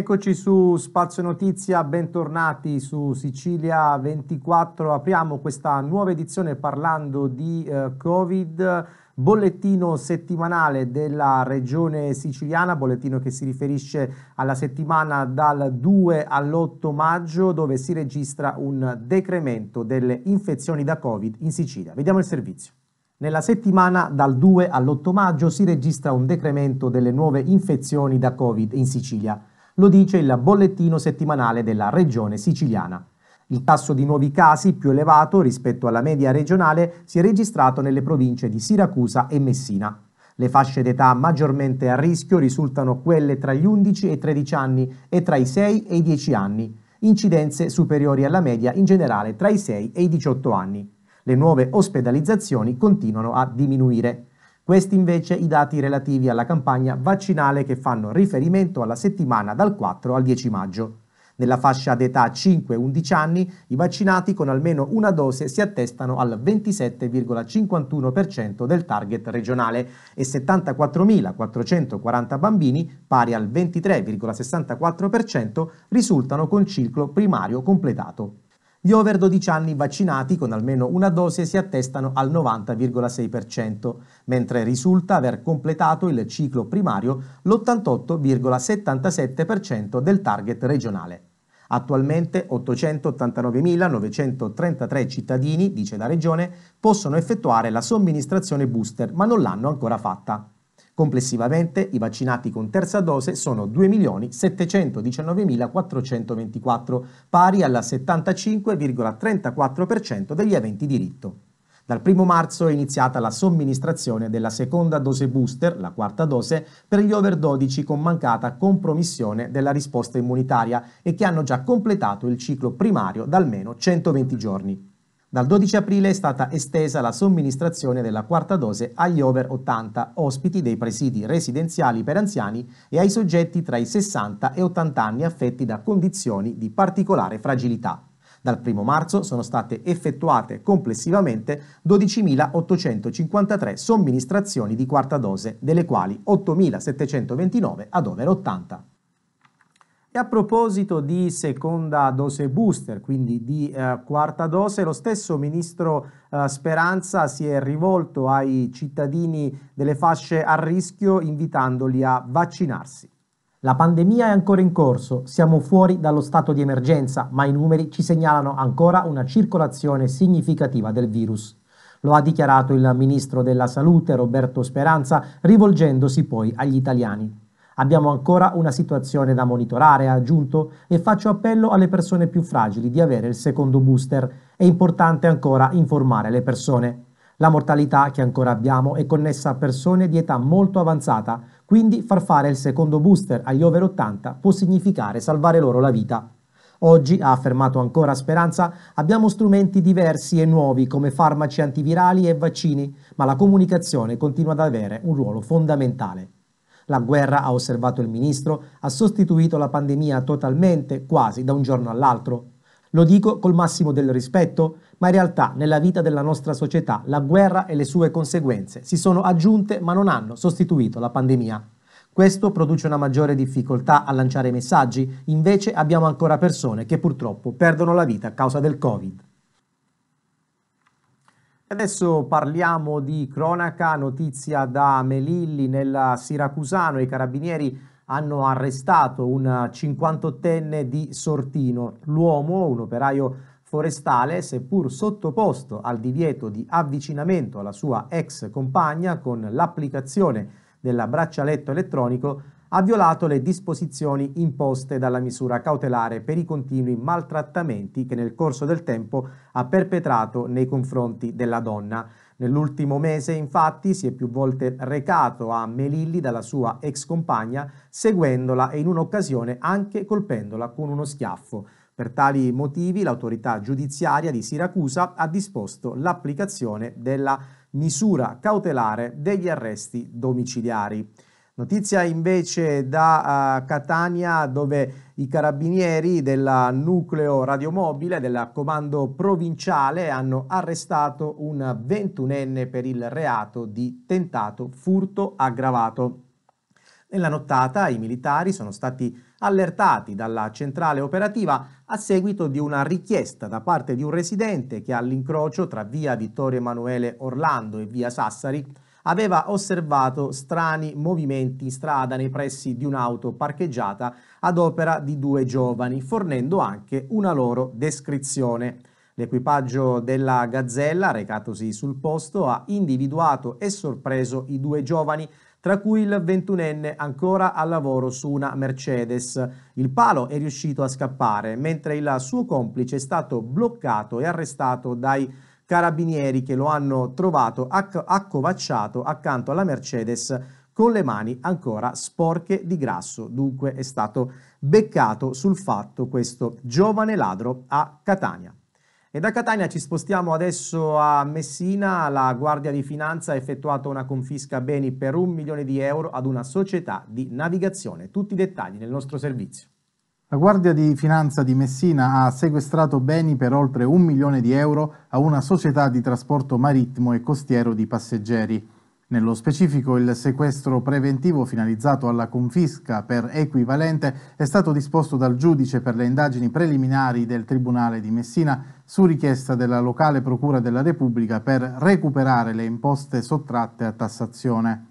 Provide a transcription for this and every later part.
Rieccoci su Spazio Notizia, bentornati su Sicilia 24. Apriamo questa nuova edizione parlando di eh, Covid, bollettino settimanale della regione siciliana, bollettino che si riferisce alla settimana dal 2 all'8 maggio dove si registra un decremento delle infezioni da Covid in Sicilia. Vediamo il servizio. Nella settimana dal 2 all'8 maggio si registra un decremento delle nuove infezioni da Covid in Sicilia lo dice il bollettino settimanale della regione siciliana. Il tasso di nuovi casi più elevato rispetto alla media regionale si è registrato nelle province di Siracusa e Messina. Le fasce d'età maggiormente a rischio risultano quelle tra gli 11 e i 13 anni e tra i 6 e i 10 anni, incidenze superiori alla media in generale tra i 6 e i 18 anni. Le nuove ospedalizzazioni continuano a diminuire. Questi invece i dati relativi alla campagna vaccinale che fanno riferimento alla settimana dal 4 al 10 maggio. Nella fascia d'età 5-11 anni, i vaccinati con almeno una dose si attestano al 27,51% del target regionale e 74.440 bambini, pari al 23,64%, risultano con ciclo primario completato. Gli over 12 anni vaccinati con almeno una dose si attestano al 90,6%, mentre risulta aver completato il ciclo primario l'88,77% del target regionale. Attualmente 889.933 cittadini, dice la Regione, possono effettuare la somministrazione booster, ma non l'hanno ancora fatta. Complessivamente i vaccinati con terza dose sono 2.719.424, pari al 75,34% degli aventi diritto. Dal 1 marzo è iniziata la somministrazione della seconda dose booster, la quarta dose, per gli over 12 con mancata compromissione della risposta immunitaria e che hanno già completato il ciclo primario da almeno 120 giorni. Dal 12 aprile è stata estesa la somministrazione della quarta dose agli over 80 ospiti dei presidi residenziali per anziani e ai soggetti tra i 60 e 80 anni affetti da condizioni di particolare fragilità. Dal 1 marzo sono state effettuate complessivamente 12.853 somministrazioni di quarta dose, delle quali 8.729 ad over 80. E a proposito di seconda dose booster, quindi di eh, quarta dose, lo stesso ministro eh, Speranza si è rivolto ai cittadini delle fasce a rischio invitandoli a vaccinarsi. La pandemia è ancora in corso, siamo fuori dallo stato di emergenza, ma i numeri ci segnalano ancora una circolazione significativa del virus. Lo ha dichiarato il ministro della Salute Roberto Speranza, rivolgendosi poi agli italiani. Abbiamo ancora una situazione da monitorare, ha aggiunto, e faccio appello alle persone più fragili di avere il secondo booster. È importante ancora informare le persone. La mortalità che ancora abbiamo è connessa a persone di età molto avanzata, quindi far fare il secondo booster agli over 80 può significare salvare loro la vita. Oggi, ha affermato ancora Speranza, abbiamo strumenti diversi e nuovi come farmaci antivirali e vaccini, ma la comunicazione continua ad avere un ruolo fondamentale. La guerra, ha osservato il ministro, ha sostituito la pandemia totalmente, quasi da un giorno all'altro. Lo dico col massimo del rispetto, ma in realtà nella vita della nostra società la guerra e le sue conseguenze si sono aggiunte ma non hanno sostituito la pandemia. Questo produce una maggiore difficoltà a lanciare messaggi, invece abbiamo ancora persone che purtroppo perdono la vita a causa del Covid. Adesso parliamo di cronaca, notizia da Melilli nel Siracusano. I carabinieri hanno arrestato un 58enne di Sortino. L'uomo, un operaio forestale, seppur sottoposto al divieto di avvicinamento alla sua ex compagna con l'applicazione del braccialetto elettronico, ha violato le disposizioni imposte dalla misura cautelare per i continui maltrattamenti che nel corso del tempo ha perpetrato nei confronti della donna. Nell'ultimo mese, infatti, si è più volte recato a Melilli dalla sua ex compagna, seguendola e in un'occasione anche colpendola con uno schiaffo. Per tali motivi l'autorità giudiziaria di Siracusa ha disposto l'applicazione della misura cautelare degli arresti domiciliari. Notizia invece da uh, Catania dove i carabinieri del nucleo radiomobile del comando provinciale hanno arrestato un 21enne per il reato di tentato furto aggravato. Nella nottata i militari sono stati allertati dalla centrale operativa a seguito di una richiesta da parte di un residente che all'incrocio tra via Vittorio Emanuele Orlando e via Sassari aveva osservato strani movimenti in strada nei pressi di un'auto parcheggiata ad opera di due giovani, fornendo anche una loro descrizione. L'equipaggio della Gazzella, recatosi sul posto, ha individuato e sorpreso i due giovani tra cui il ventunenne ancora al lavoro su una Mercedes. Il palo è riuscito a scappare, mentre il suo complice è stato bloccato e arrestato dai carabinieri che lo hanno trovato accovacciato accanto alla Mercedes con le mani ancora sporche di grasso. Dunque è stato beccato sul fatto questo giovane ladro a Catania. E da Catania ci spostiamo adesso a Messina. La Guardia di Finanza ha effettuato una confisca beni per un milione di euro ad una società di navigazione. Tutti i dettagli nel nostro servizio. La Guardia di Finanza di Messina ha sequestrato beni per oltre un milione di euro a una società di trasporto marittimo e costiero di passeggeri. Nello specifico il sequestro preventivo finalizzato alla confisca per equivalente è stato disposto dal giudice per le indagini preliminari del Tribunale di Messina su richiesta della locale Procura della Repubblica per recuperare le imposte sottratte a tassazione.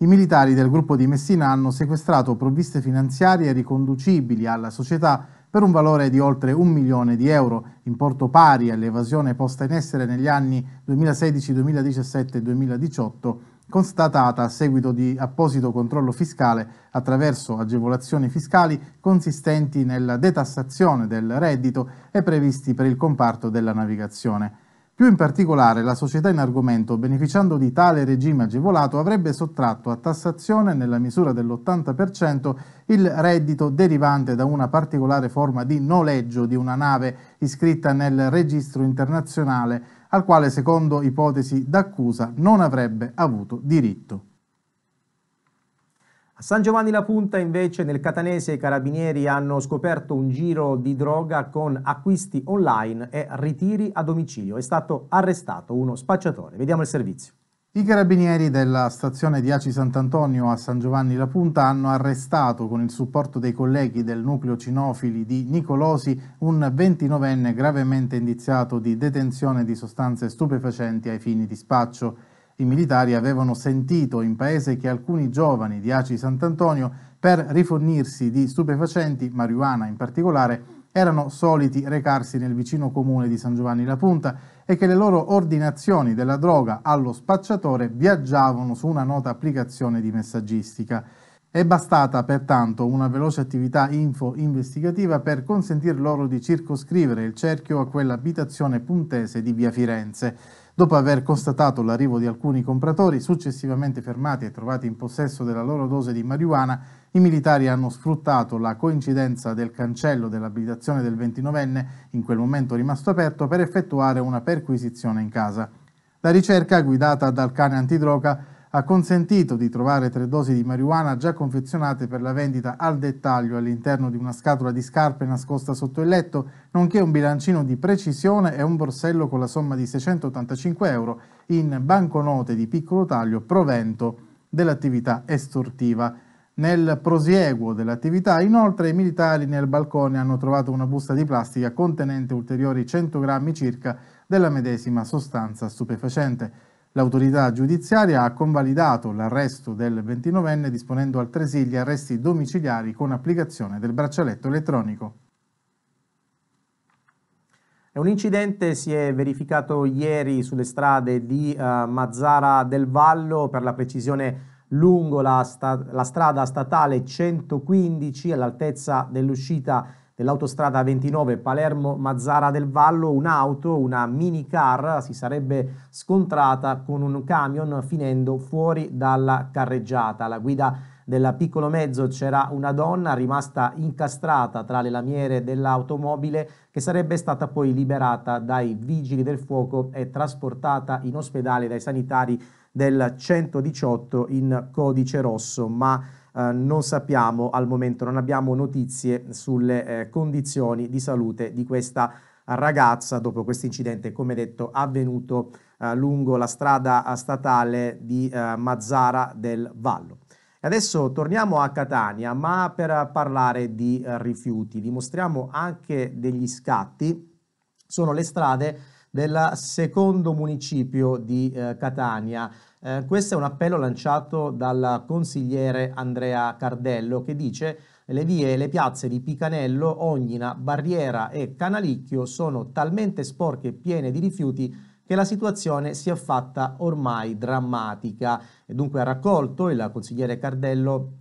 I militari del gruppo di Messina hanno sequestrato provviste finanziarie riconducibili alla società per un valore di oltre un milione di euro, importo pari all'evasione posta in essere negli anni 2016, 2017 e 2018 constatata a seguito di apposito controllo fiscale attraverso agevolazioni fiscali consistenti nella detassazione del reddito e previsti per il comparto della navigazione. Più in particolare, la società in argomento, beneficiando di tale regime agevolato, avrebbe sottratto a tassazione nella misura dell'80% il reddito derivante da una particolare forma di noleggio di una nave iscritta nel registro internazionale al quale, secondo ipotesi d'accusa, non avrebbe avuto diritto. A San Giovanni la Punta invece nel Catanese i carabinieri hanno scoperto un giro di droga con acquisti online e ritiri a domicilio. È stato arrestato uno spacciatore. Vediamo il servizio. I carabinieri della stazione di Aci Sant'Antonio a San Giovanni la Punta hanno arrestato con il supporto dei colleghi del nucleo cinofili di Nicolosi un 29enne gravemente indiziato di detenzione di sostanze stupefacenti ai fini di spaccio. I militari avevano sentito in paese che alcuni giovani di Aci Sant'Antonio, per rifornirsi di stupefacenti, marijuana in particolare, erano soliti recarsi nel vicino comune di San Giovanni la Punta e che le loro ordinazioni della droga allo spacciatore viaggiavano su una nota applicazione di messaggistica. È bastata pertanto una veloce attività info-investigativa per consentir loro di circoscrivere il cerchio a quell'abitazione puntese di via Firenze. Dopo aver constatato l'arrivo di alcuni compratori, successivamente fermati e trovati in possesso della loro dose di marijuana, i militari hanno sfruttato la coincidenza del cancello dell'abitazione del 29enne, in quel momento rimasto aperto, per effettuare una perquisizione in casa. La ricerca, guidata dal cane antidroga, ha consentito di trovare tre dosi di marijuana già confezionate per la vendita al dettaglio all'interno di una scatola di scarpe nascosta sotto il letto, nonché un bilancino di precisione e un borsello con la somma di 685 euro in banconote di piccolo taglio provento dell'attività estortiva. Nel prosieguo dell'attività, inoltre, i militari nel balcone hanno trovato una busta di plastica contenente ulteriori 100 grammi circa della medesima sostanza stupefacente. L'autorità giudiziaria ha convalidato l'arresto del 29enne disponendo altresì gli arresti domiciliari con applicazione del braccialetto elettronico. Un incidente si è verificato ieri sulle strade di uh, Mazzara del Vallo, per la precisione lungo la, sta la strada statale 115 all'altezza dell'uscita dell'autostrada 29 Palermo-Mazzara del Vallo un'auto, una minicar, si sarebbe scontrata con un camion finendo fuori dalla carreggiata. Alla guida del piccolo mezzo c'era una donna rimasta incastrata tra le lamiere dell'automobile che sarebbe stata poi liberata dai vigili del fuoco e trasportata in ospedale dai sanitari del 118 in codice rosso, ma eh, non sappiamo al momento, non abbiamo notizie sulle eh, condizioni di salute di questa ragazza dopo questo incidente, come detto, avvenuto eh, lungo la strada statale di eh, Mazzara del Vallo. Adesso torniamo a Catania, ma per parlare di eh, rifiuti. Dimostriamo anche degli scatti. Sono le strade del secondo municipio di eh, Catania. Eh, questo è un appello lanciato dal consigliere Andrea Cardello che dice le vie e le piazze di Picanello, Ognina, Barriera e Canalicchio sono talmente sporche e piene di rifiuti che la situazione si è fatta ormai drammatica e dunque ha raccolto il consigliere Cardello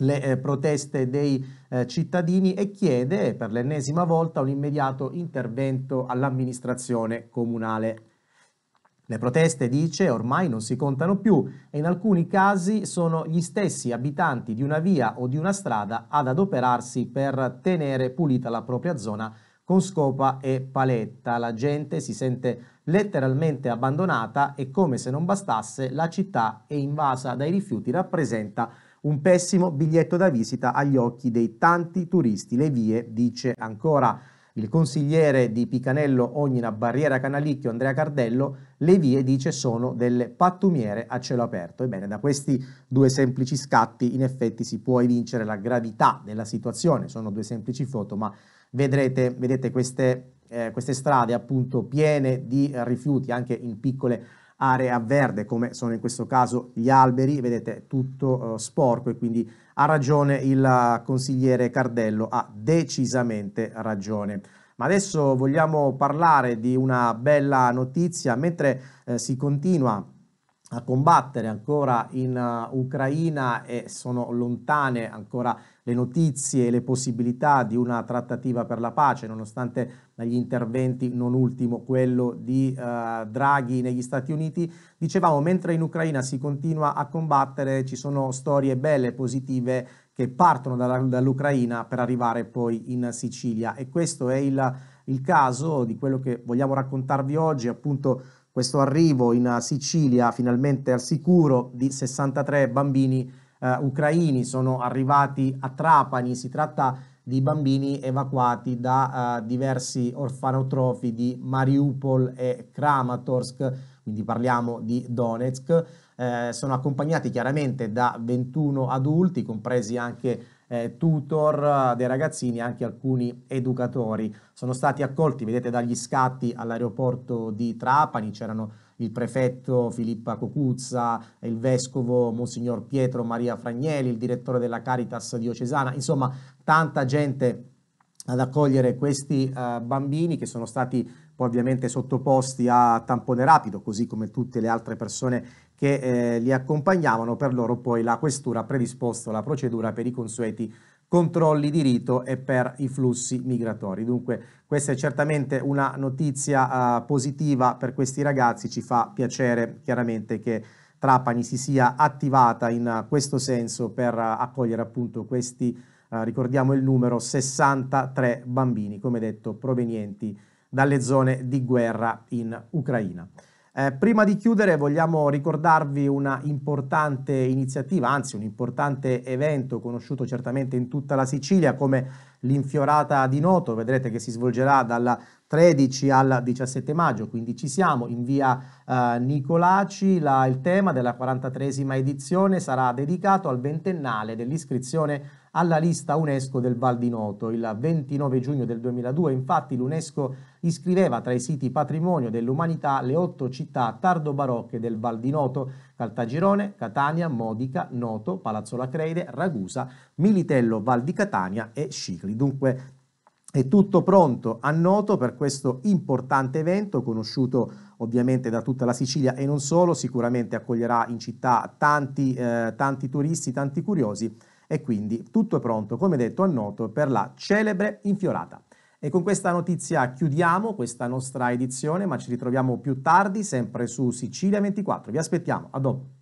le eh, proteste dei eh, cittadini e chiede per l'ennesima volta un immediato intervento all'amministrazione comunale. Le proteste, dice, ormai non si contano più e in alcuni casi sono gli stessi abitanti di una via o di una strada ad adoperarsi per tenere pulita la propria zona con scopa e paletta. La gente si sente letteralmente abbandonata e come se non bastasse la città è invasa dai rifiuti rappresenta un pessimo biglietto da visita agli occhi dei tanti turisti. Le vie, dice ancora il consigliere di Picanello Ognina Barriera Canalicchio Andrea Cardello, le vie, dice, sono delle pattumiere a cielo aperto. Ebbene, da questi due semplici scatti in effetti si può evincere la gravità della situazione, sono due semplici foto, ma vedrete, vedete queste, eh, queste strade appunto piene di rifiuti anche in piccole aree a verde come sono in questo caso gli alberi, vedete tutto uh, sporco e quindi ha ragione il consigliere Cardello, ha decisamente ragione. Ma adesso vogliamo parlare di una bella notizia, mentre eh, si continua a combattere ancora in uh, Ucraina e sono lontane ancora le notizie e le possibilità di una trattativa per la pace, nonostante gli interventi, non ultimo quello di uh, Draghi negli Stati Uniti. Dicevamo, mentre in Ucraina si continua a combattere, ci sono storie belle, positive, che partono dall'Ucraina per arrivare poi in Sicilia e questo è il, il caso di quello che vogliamo raccontarvi oggi, appunto questo arrivo in Sicilia finalmente al sicuro di 63 bambini eh, ucraini sono arrivati a Trapani, si tratta di bambini evacuati da uh, diversi orfanotrofi di Mariupol e Kramatorsk, quindi parliamo di Donetsk, eh, sono accompagnati chiaramente da 21 adulti, compresi anche eh, tutor dei ragazzini, anche alcuni educatori. Sono stati accolti, vedete, dagli scatti all'aeroporto di Trapani, c'erano il prefetto Filippa Cocuzza, il vescovo Monsignor Pietro Maria Fragneli, il direttore della Caritas diocesana, insomma tanta gente ad accogliere questi uh, bambini che sono stati poi ovviamente sottoposti a tampone rapido, così come tutte le altre persone che eh, li accompagnavano, per loro poi la questura ha predisposto la procedura per i consueti controlli di rito e per i flussi migratori. Dunque questa è certamente una notizia uh, positiva per questi ragazzi, ci fa piacere chiaramente che Trapani si sia attivata in uh, questo senso per uh, accogliere appunto questi, ricordiamo il numero, 63 bambini, come detto, provenienti dalle zone di guerra in Ucraina. Eh, prima di chiudere vogliamo ricordarvi una importante iniziativa, anzi un importante evento conosciuto certamente in tutta la Sicilia come l'infiorata di Noto, vedrete che si svolgerà dal 13 al 17 maggio, quindi ci siamo in via eh, Nicolaci, la, il tema della 43esima edizione sarà dedicato al ventennale dell'iscrizione alla lista UNESCO del Val di Noto. Il 29 giugno del 2002 infatti l'UNESCO iscriveva tra i siti patrimonio dell'umanità le otto città tardo-barocche del Val di Noto, Caltagirone, Catania, Modica, Noto, Palazzo Lacreide, Ragusa, Militello, Val di Catania e Scicli. Dunque è tutto pronto a Noto per questo importante evento conosciuto ovviamente da tutta la Sicilia e non solo, sicuramente accoglierà in città tanti, eh, tanti turisti, tanti curiosi e quindi tutto è pronto, come detto, a noto per la celebre infiorata. E con questa notizia chiudiamo questa nostra edizione, ma ci ritroviamo più tardi, sempre su Sicilia 24. Vi aspettiamo, a dopo.